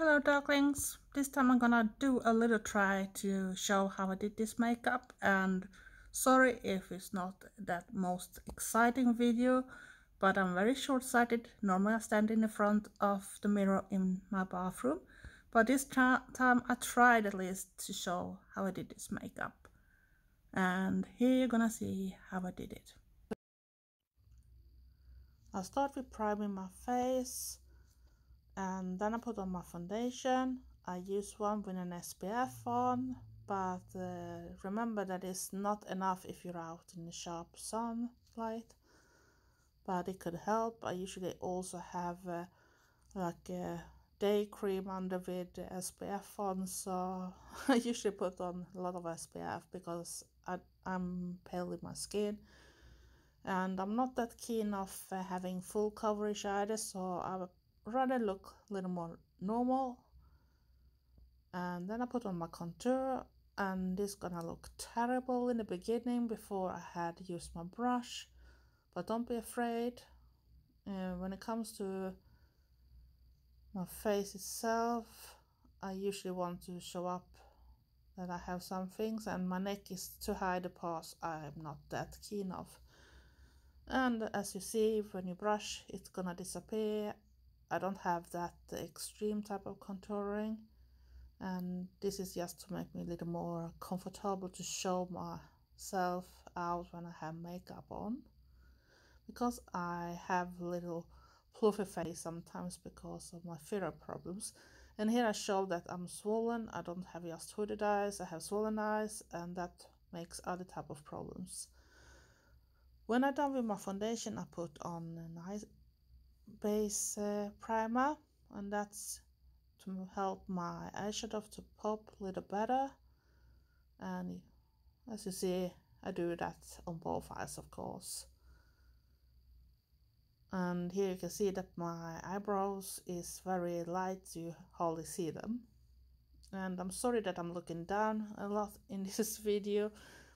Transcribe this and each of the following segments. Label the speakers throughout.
Speaker 1: Hello darklings, this time I'm gonna do a little try to show how I did this makeup and sorry if it's not that most exciting video but I'm very short-sighted, normally I stand in the front of the mirror in my bathroom but this time I tried at least to show how I did this makeup. And here you're gonna see how I did it. I'll start with priming my face and then I put on my foundation. I use one with an SPF on but uh, remember that it's not enough if you're out in the sharp sunlight. But it could help. I usually also have uh, like a day cream under with SPF on so I usually put on a lot of SPF because I, I'm pale in my skin. And I'm not that keen of uh, having full coverage either so I rather look a little more normal. And then I put on my contour and this gonna look terrible in the beginning before I had used my brush. But don't be afraid uh, when it comes to my face itself I usually want to show up that I have some things and my neck is too high the parts I'm not that keen of. And as you see when you brush it's gonna disappear I don't have that extreme type of contouring and this is just to make me a little more comfortable to show myself out when I have makeup on because I have little fluffy face sometimes because of my filler problems. And here I show that I'm swollen I don't have just hooded eyes I have swollen eyes and that makes other type of problems. When I'm done with my foundation I put on a nice base uh, primer and that's to help my eyeshadow to pop a little better. And as you see I do that on both eyes of course. And here you can see that my eyebrows is very light. You hardly see them. And I'm sorry that I'm looking down a lot in this video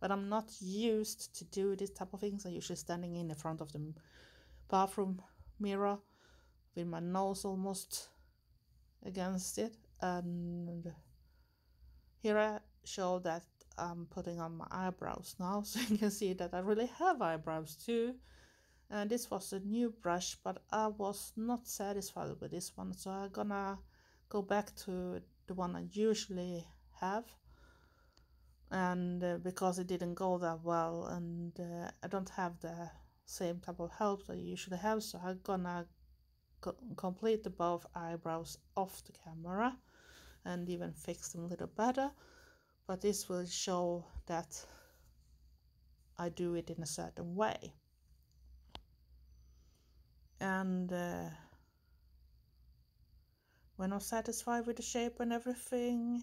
Speaker 1: but I'm not used to do this type of things I'm usually standing in the front of the bathroom mirror with my nose almost against it and here I show that I'm putting on my eyebrows now so you can see that I really have eyebrows too. And this was a new brush but I was not satisfied with this one so I'm gonna go back to the one I usually have. And uh, because it didn't go that well and uh, I don't have the same type of help that you should have so I'm gonna co complete the both eyebrows off the camera and even fix them a little better but this will show that I do it in a certain way. And uh, when I'm satisfied with the shape and everything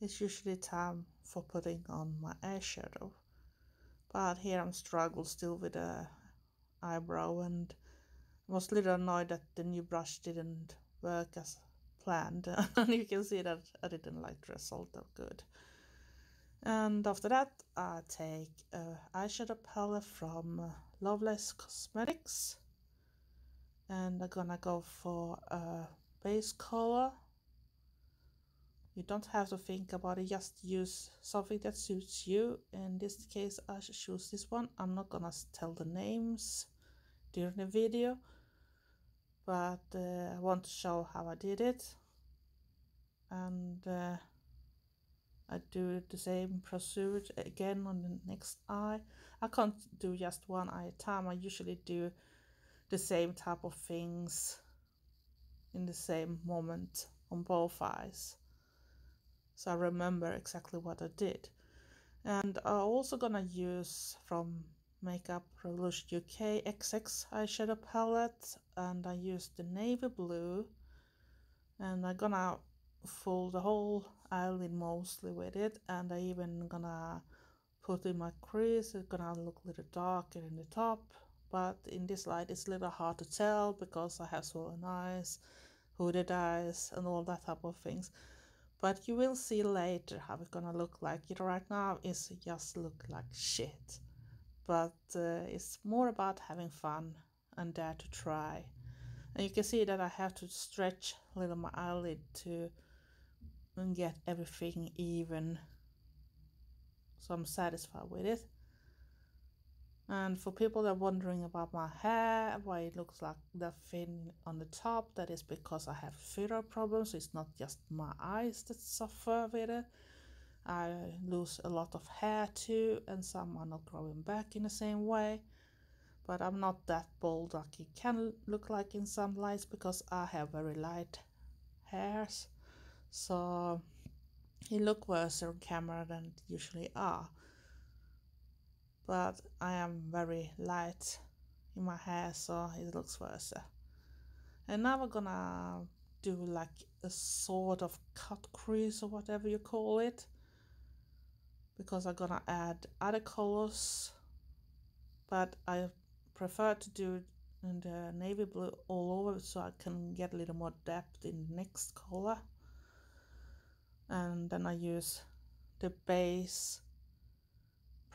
Speaker 1: it's usually time for putting on my eyeshadow but here I'm struggling still with the eyebrow and I was a little annoyed that the new brush didn't work as planned. And you can see that I didn't like the result that good. And after that I take a eyeshadow palette from Lovelace Cosmetics. And I'm gonna go for a base color you don't have to think about it just use something that suits you. In this case I choose this one. I'm not gonna tell the names during the video but uh, I want to show how I did it. And uh, I do the same procedure again on the next eye. I can't do just one eye at a time. I usually do the same type of things in the same moment on both eyes so I remember exactly what I did. And I'm also gonna use from Makeup Revolution UK XX eyeshadow palette and I used the navy blue and I'm gonna fill the whole eyelid mostly with it and I even gonna put in my crease it's gonna look a little darker in the top but in this light it's a little hard to tell because I have swollen eyes hooded eyes and all that type of things but you will see later how it's gonna look like. It right now is just look like shit. But uh, it's more about having fun and dare to try. And you can see that I have to stretch a little my eyelid to get everything even. So I'm satisfied with it and for people that are wondering about my hair why it looks like the thin on the top that is because I have thyroid problems. It's not just my eyes that suffer with it. I lose a lot of hair too and some are not growing back in the same way. But I'm not that bald like it can look like in some lights because I have very light hairs. So it look worse on camera than it usually are but I am very light in my hair so it looks worse. And now we're gonna do like a sort of cut crease or whatever you call it because I'm gonna add other colors but I prefer to do in the navy blue all over so I can get a little more depth in the next color. And then I use the base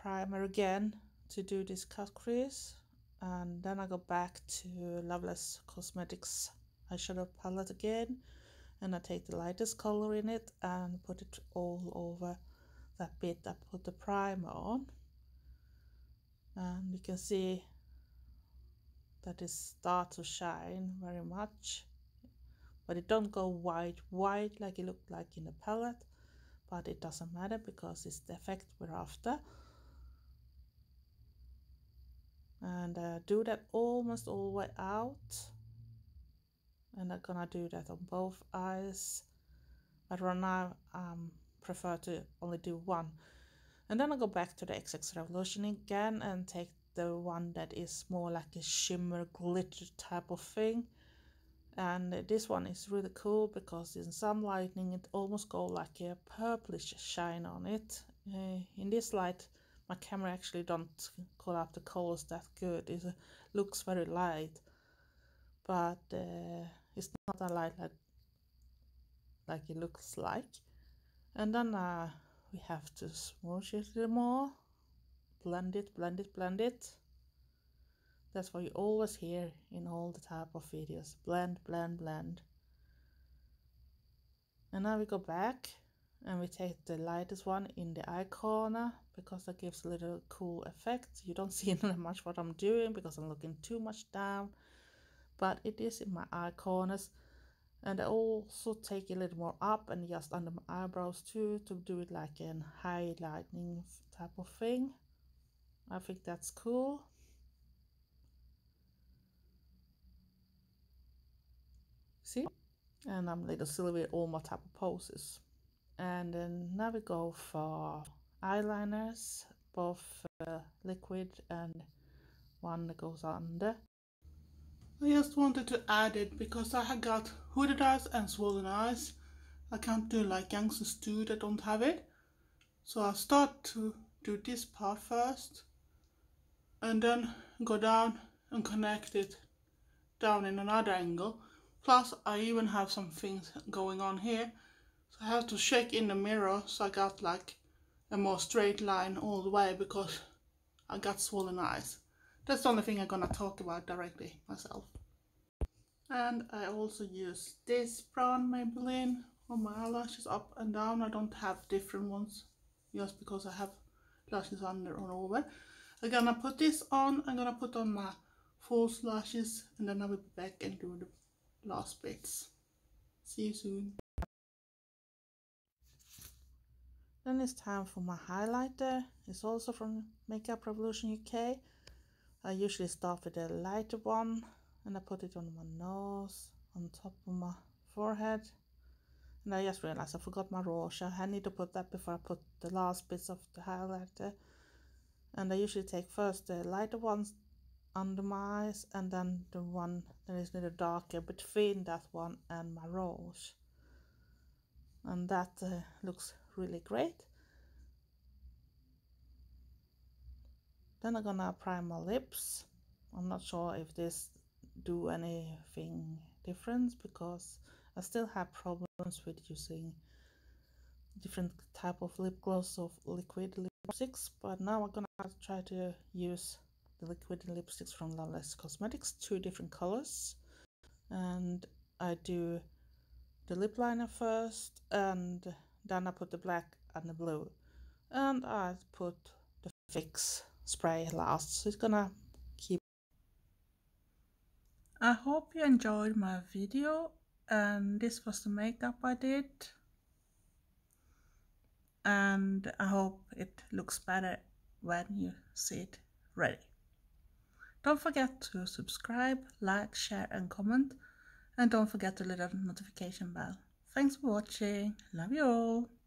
Speaker 1: primer again to do this cut crease. And then I go back to Lovelace Cosmetics eyeshadow palette again. And I take the lightest color in it and put it all over that bit I put the primer on. And you can see that it start to shine very much. But it don't go white white like it looked like in the palette. But it doesn't matter because it's the effect we're after and uh, do that almost all the way out. And I'm gonna do that on both eyes. But right now um prefer to only do one. And then I go back to the XX Revolution again and take the one that is more like a shimmer glitter type of thing. And this one is really cool because in some lighting it almost go like a purplish shine on it. Uh, in this light my camera actually don't call up the colors that good. It looks very light but uh, it's not a light like like it looks like. And then uh, we have to smoosh it a little more. Blend it blend it blend it. That's what you always hear in all the type of videos. Blend blend blend. And now we go back and we take the lightest one in the eye corner because that gives a little cool effect. You don't see much what I'm doing because I'm looking too much down but it is in my eye corners. And I also take a little more up and just under my eyebrows too to do it like an highlighting type of thing. I think that's cool. See? And I'm a little with all my type of poses and then now we go for eyeliners both uh, liquid and one that goes under I just wanted to add it because I have got hooded eyes and swollen eyes. I can't do like youngsters do that don't have it. So I'll start to do this part first and then go down and connect it down in another angle. Plus I even have some things going on here. I have to shake in the mirror so I got like a more straight line all the way because I got swollen eyes. That's the only thing I'm gonna talk about directly myself. And I also use this brown Maybelline on my eyelashes up and down. I don't have different ones just because I have lashes under and over. I'm gonna put this on. I'm gonna put on my false lashes and then I will be back and do the last bits. See you soon. Then it's time for my highlighter. It's also from Makeup Revolution UK. I usually start with a lighter one and I put it on my nose, on top of my forehead. And I just realized I forgot my rouge. I need to put that before I put the last bits of the highlighter. And I usually take first the lighter ones under my eyes and then the one that is a little darker between that one and my rouge. And that uh, looks really great. Then I'm gonna prime my lips. I'm not sure if this do anything different because I still have problems with using different type of lip gloss of liquid lipsticks but now I'm gonna try to use the liquid lipsticks from Lovelace Cosmetics two different colors and I do the lip liner first and then I put the black and the blue. And I put the fix spray last. So it's gonna keep. I hope you enjoyed my video and this was the makeup I did. And I hope it looks better when you see it ready. Don't forget to subscribe, like, share and comment. And don't forget the little notification bell. Thanks for watching. Love you all.